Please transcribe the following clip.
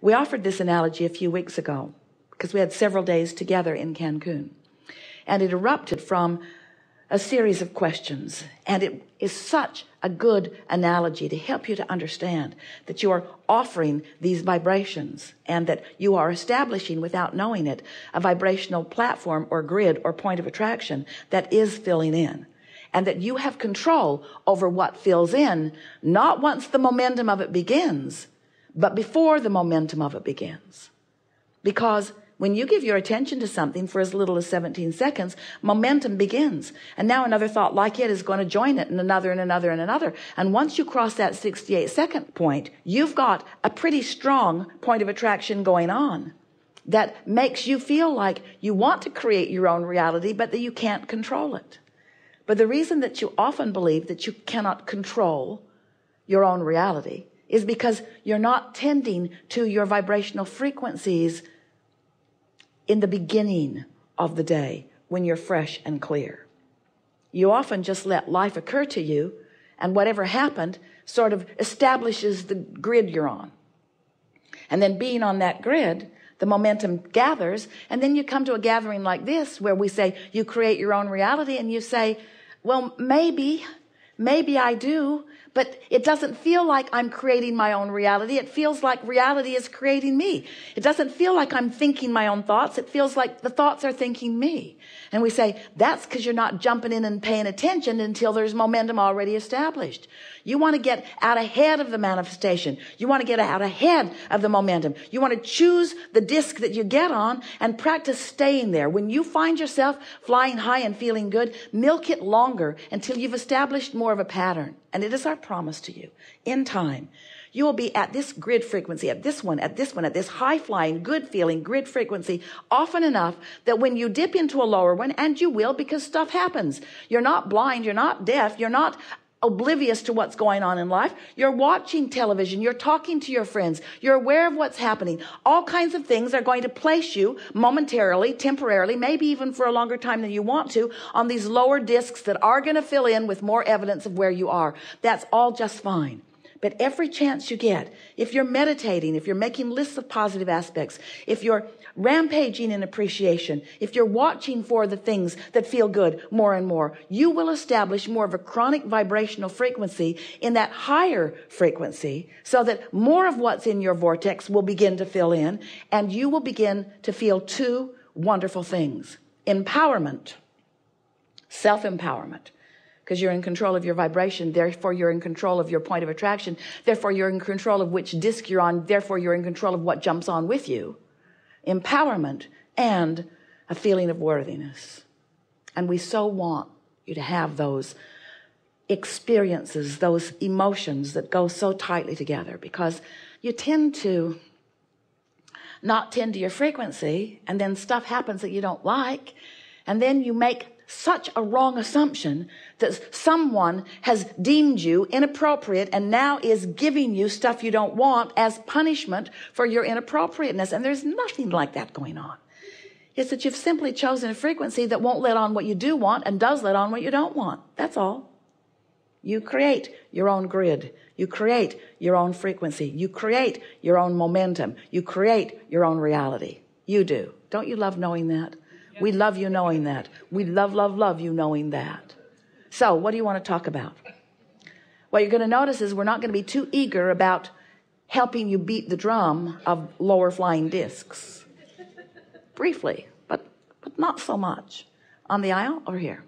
we offered this analogy a few weeks ago because we had several days together in Cancun. And it erupted from a series of questions. And it is such a good analogy to help you to understand that you are offering these vibrations and that you are establishing without knowing it a vibrational platform or grid or point of attraction that is filling in. And that you have control over what fills in not once the momentum of it begins but before the momentum of it begins. Because when you give your attention to something for as little as 17 seconds momentum begins. And now another thought like it is going to join it and another and another and another. And once you cross that 68 second point you've got a pretty strong point of attraction going on that makes you feel like you want to create your own reality but that you can't control it. But the reason that you often believe that you cannot control your own reality is because you're not tending to your vibrational frequencies in the beginning of the day when you're fresh and clear. You often just let life occur to you and whatever happened sort of establishes the grid you're on. And then being on that grid the momentum gathers and then you come to a gathering like this where we say you create your own reality and you say well maybe maybe I do but it doesn't feel like I'm creating my own reality. It feels like reality is creating me. It doesn't feel like I'm thinking my own thoughts. It feels like the thoughts are thinking me. And we say that's because you're not jumping in and paying attention until there's momentum already established. You want to get out ahead of the manifestation. You want to get out ahead of the momentum. You want to choose the disc that you get on and practice staying there. When you find yourself flying high and feeling good milk it longer until you've established more of a pattern. And it is our promise to you. In time you will be at this grid frequency at this one at this one at this high flying good feeling grid frequency often enough that when you dip into a lower one and you will because stuff happens. You're not blind you're not deaf you're not oblivious to what's going on in life. You're watching television. You're talking to your friends. You're aware of what's happening. All kinds of things are going to place you momentarily temporarily maybe even for a longer time than you want to on these lower discs that are going to fill in with more evidence of where you are. That's all just fine but every chance you get if you're meditating if you're making lists of positive aspects if you're rampaging in appreciation if you're watching for the things that feel good more and more you will establish more of a chronic vibrational frequency in that higher frequency so that more of what's in your vortex will begin to fill in and you will begin to feel two wonderful things empowerment self-empowerment because you're in control of your vibration therefore you're in control of your point of attraction therefore you're in control of which disc you're on therefore you're in control of what jumps on with you. Empowerment and a feeling of worthiness. And we so want you to have those experiences those emotions that go so tightly together because you tend to not tend to your frequency and then stuff happens that you don't like and then you make such a wrong assumption that someone has deemed you inappropriate and now is giving you stuff you don't want as punishment for your inappropriateness. And there's nothing like that going on. It's that you've simply chosen a frequency that won't let on what you do want and does let on what you don't want. That's all. You create your own grid. You create your own frequency. You create your own momentum. You create your own reality. You do. Don't you love knowing that we love you knowing that. We love love love you knowing that. So what do you want to talk about? What you're going to notice is we're not going to be too eager about helping you beat the drum of lower flying discs. Briefly but but not so much. On the aisle over here